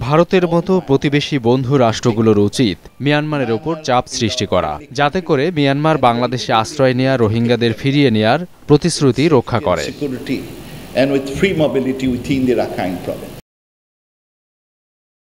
ভারতের মতো প্রতিবেশী বন্ধু রাষ্ট্রগুলোর উচিত মিয়ানমারের ওপর চাপ সৃষ্টি করা যাতে করে মিয়ানমার বাংলাদেশে আশ্রয় নেয়া রোহিঙ্গাদের ফিরিয়ে নেয়ার প্রতিশ্রুতি রক্ষা করে Security.